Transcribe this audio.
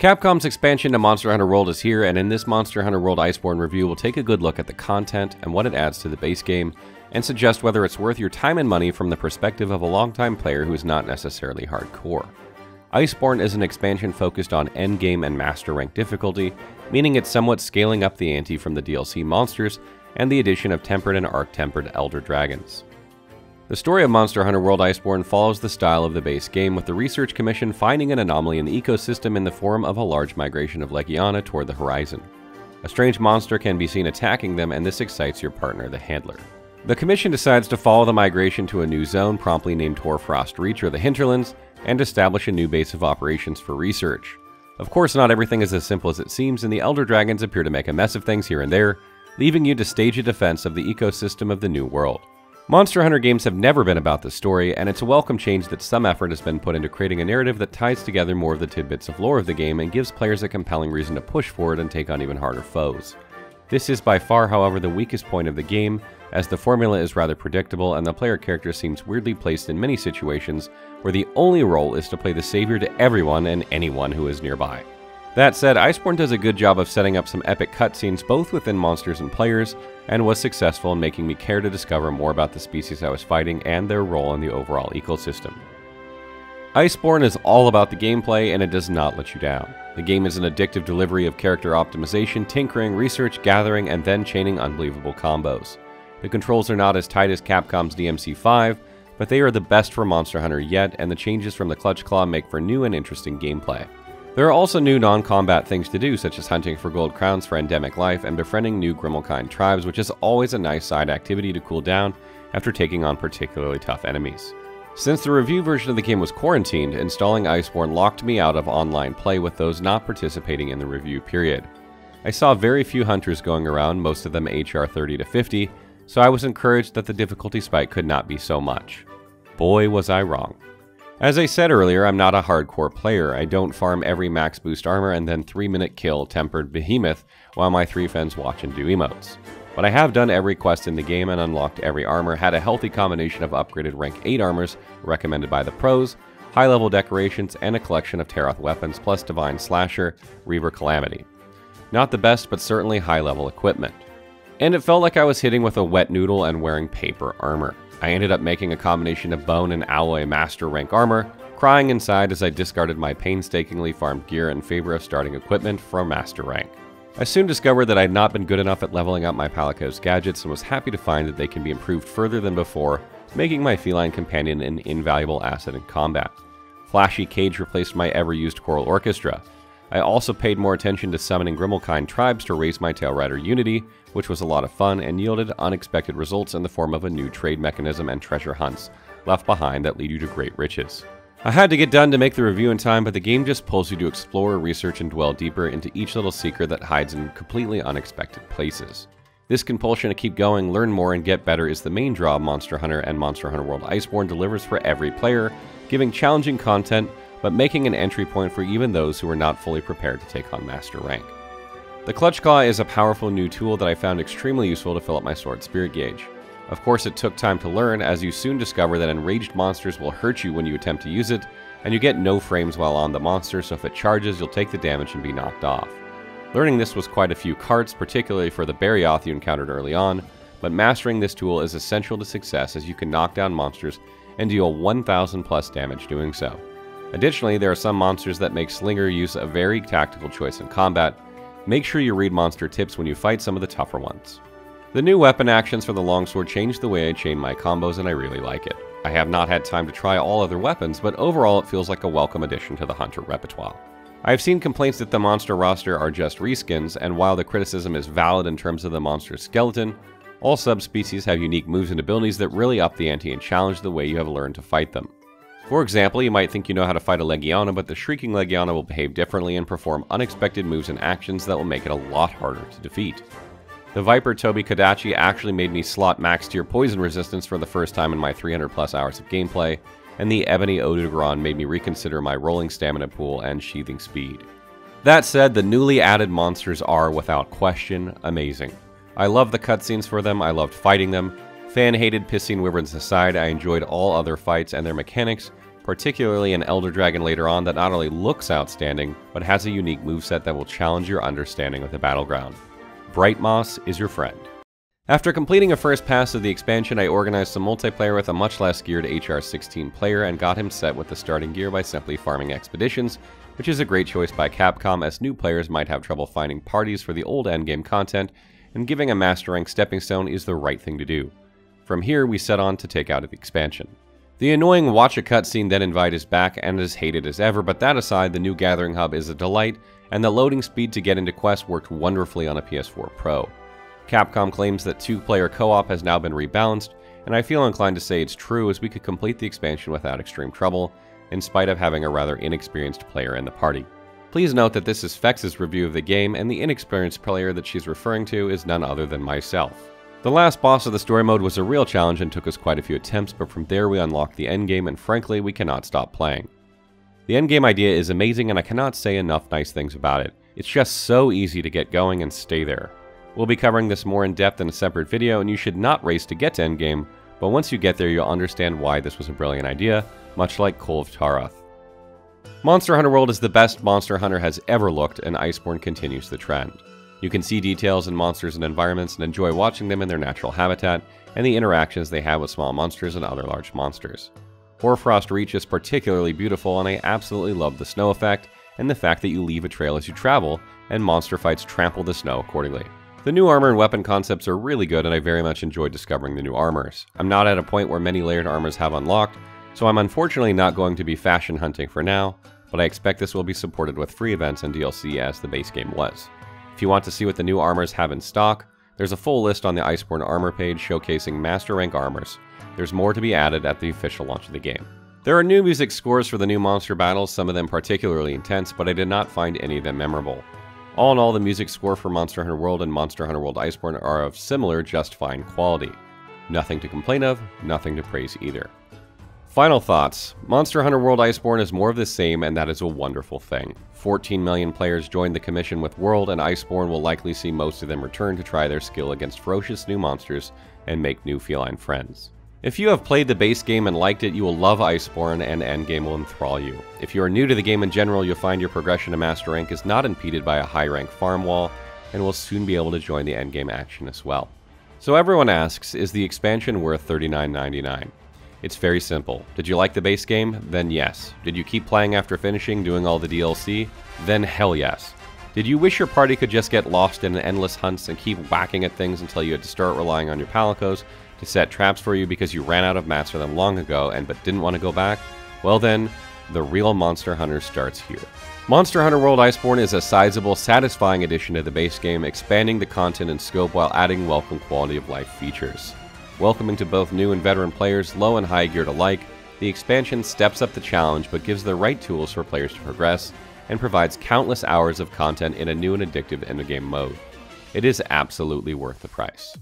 Capcom's expansion to Monster Hunter World is here, and in this Monster Hunter World Iceborne review, we'll take a good look at the content and what it adds to the base game, and suggest whether it's worth your time and money from the perspective of a longtime player who is not necessarily hardcore. Iceborne is an expansion focused on endgame and master rank difficulty, meaning it's somewhat scaling up the ante from the DLC monsters and the addition of tempered and arc tempered Elder Dragons. The story of Monster Hunter World Iceborne follows the style of the base game, with the Research Commission finding an anomaly in the ecosystem in the form of a large migration of Legiana toward the horizon. A strange monster can be seen attacking them, and this excites your partner, the Handler. The Commission decides to follow the migration to a new zone, promptly named Hoarfrost Reach or the Hinterlands, and establish a new base of operations for research. Of course, not everything is as simple as it seems, and the Elder Dragons appear to make a mess of things here and there, leaving you to stage a defense of the ecosystem of the new world. Monster Hunter games have never been about the story, and it's a welcome change that some effort has been put into creating a narrative that ties together more of the tidbits of lore of the game and gives players a compelling reason to push forward and take on even harder foes. This is by far, however, the weakest point of the game, as the formula is rather predictable and the player character seems weirdly placed in many situations where the only role is to play the savior to everyone and anyone who is nearby. That said, Iceborne does a good job of setting up some epic cutscenes both within monsters and players, and was successful in making me care to discover more about the species I was fighting and their role in the overall ecosystem. Iceborne is all about the gameplay and it does not let you down. The game is an addictive delivery of character optimization, tinkering, research, gathering, and then chaining unbelievable combos. The controls are not as tight as Capcom's DMC5, but they are the best for Monster Hunter yet, and the changes from the Clutch Claw make for new and interesting gameplay. There are also new non-combat things to do, such as hunting for gold crowns for endemic life and befriending new Grimalkyne tribes, which is always a nice side activity to cool down after taking on particularly tough enemies. Since the review version of the game was quarantined, installing Iceborne locked me out of online play with those not participating in the review period. I saw very few hunters going around, most of them HR 30 to 50, so I was encouraged that the difficulty spike could not be so much. Boy was I wrong. As I said earlier, I'm not a hardcore player. I don't farm every max boost armor and then 3 minute kill tempered behemoth while my three friends watch and do emotes. But I have done every quest in the game and unlocked every armor, had a healthy combination of upgraded rank 8 armors recommended by the pros, high level decorations, and a collection of Taroth weapons plus Divine Slasher, Reaver Calamity. Not the best, but certainly high level equipment. And it felt like I was hitting with a wet noodle and wearing paper armor. I ended up making a combination of bone and alloy master rank armor, crying inside as I discarded my painstakingly farmed gear in favor of starting equipment from master rank. I soon discovered that I had not been good enough at leveling up my Palicos gadgets and was happy to find that they can be improved further than before, making my feline companion an invaluable asset in combat. Flashy Cage replaced my ever used Coral Orchestra, I also paid more attention to summoning Grimalkyne tribes to raise my Tailrider Unity, which was a lot of fun and yielded unexpected results in the form of a new trade mechanism and treasure hunts left behind that lead you to great riches. I had to get done to make the review in time, but the game just pulls you to explore, research, and dwell deeper into each little secret that hides in completely unexpected places. This compulsion to keep going, learn more, and get better is the main draw Monster Hunter and Monster Hunter World Iceborne delivers for every player, giving challenging content but making an entry point for even those who are not fully prepared to take on Master rank. The Clutch Claw is a powerful new tool that I found extremely useful to fill up my sword spirit gauge. Of course, it took time to learn, as you soon discover that enraged monsters will hurt you when you attempt to use it, and you get no frames while on the monster, so if it charges, you'll take the damage and be knocked off. Learning this was quite a few carts, particularly for the Barioth you encountered early on, but mastering this tool is essential to success as you can knock down monsters and deal 1000 plus damage doing so. Additionally, there are some monsters that make Slinger use a very tactical choice in combat. Make sure you read monster tips when you fight some of the tougher ones. The new weapon actions for the longsword changed the way I chain my combos and I really like it. I have not had time to try all other weapons, but overall it feels like a welcome addition to the Hunter repertoire. I have seen complaints that the monster roster are just reskins, and while the criticism is valid in terms of the monster's skeleton, all subspecies have unique moves and abilities that really up the ante and challenge the way you have learned to fight them. For example, you might think you know how to fight a Legiana, but the Shrieking Legiana will behave differently and perform unexpected moves and actions that will make it a lot harder to defeat. The Viper Tobi-Kadachi actually made me slot max tier poison resistance for the first time in my 300 plus hours of gameplay, and the Ebony Odogaron made me reconsider my rolling stamina pool and sheathing speed. That said, the newly added monsters are, without question, amazing. I love the cutscenes for them, I loved fighting them. Fan hated Piscine Wyverns aside, I enjoyed all other fights and their mechanics particularly an Elder Dragon later on that not only looks outstanding, but has a unique moveset that will challenge your understanding of the battleground. Bright Moss is your friend. After completing a first pass of the expansion, I organized some multiplayer with a much less geared HR-16 player and got him set with the starting gear by simply farming expeditions, which is a great choice by Capcom as new players might have trouble finding parties for the old endgame content, and giving a master rank stepping stone is the right thing to do. From here, we set on to take out the expansion. The annoying watch a cutscene then invite is back and as hated as ever, but that aside, the new Gathering Hub is a delight, and the loading speed to get into quests worked wonderfully on a PS4 Pro. Capcom claims that two-player co-op has now been rebalanced, and I feel inclined to say it's true as we could complete the expansion without extreme trouble, in spite of having a rather inexperienced player in the party. Please note that this is Fex's review of the game, and the inexperienced player that she's referring to is none other than myself. The last boss of the story mode was a real challenge and took us quite a few attempts, but from there we unlocked the endgame, and frankly, we cannot stop playing. The endgame idea is amazing, and I cannot say enough nice things about it. It's just so easy to get going and stay there. We'll be covering this more in depth in a separate video, and you should not race to get to endgame, but once you get there, you'll understand why this was a brilliant idea, much like Kulve Taroth. Monster Hunter World is the best Monster Hunter has ever looked, and Iceborne continues the trend. You can see details in monsters and environments and enjoy watching them in their natural habitat and the interactions they have with small monsters and other large monsters. Hoarfrost Reach is particularly beautiful, and I absolutely love the snow effect and the fact that you leave a trail as you travel, and monster fights trample the snow accordingly. The new armor and weapon concepts are really good and I very much enjoyed discovering the new armors. I'm not at a point where many layered armors have unlocked, so I'm unfortunately not going to be fashion hunting for now, but I expect this will be supported with free events and DLC as the base game was. If you want to see what the new armors have in stock, there's a full list on the Iceborne armor page showcasing master rank armors. There's more to be added at the official launch of the game. There are new music scores for the new monster battles, some of them particularly intense, but I did not find any of them memorable. All in all, the music score for Monster Hunter World and Monster Hunter World Iceborne are of similar, just fine quality. Nothing to complain of, nothing to praise either. Final thoughts. Monster Hunter World Iceborne is more of the same, and that is a wonderful thing. 14 million players joined the commission with World, and Iceborne will likely see most of them return to try their skill against ferocious new monsters and make new feline friends. If you have played the base game and liked it, you will love Iceborne and Endgame will enthrall you. If you are new to the game in general, you'll find your progression to Master Rank is not impeded by a high rank farm wall, and will soon be able to join the endgame action as well. So everyone asks, is the expansion worth $39.99? It's very simple. Did you like the base game? Then yes. Did you keep playing after finishing, doing all the DLC? Then hell yes. Did you wish your party could just get lost in endless hunts and keep whacking at things until you had to start relying on your palicos to set traps for you because you ran out of mats for them long ago and but didn't want to go back? Well then, the real Monster Hunter starts here. Monster Hunter World Iceborne is a sizable, satisfying addition to the base game, expanding the content and scope while adding welcome quality of life features. Welcoming to both new and veteran players, low and high geared alike, the expansion steps up the challenge but gives the right tools for players to progress, and provides countless hours of content in a new and addictive endgame mode. It is absolutely worth the price.